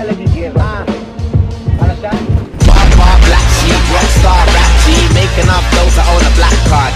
girl every day. Ah, understand? Black sheep, rockstar rap G, making up those that own a black card.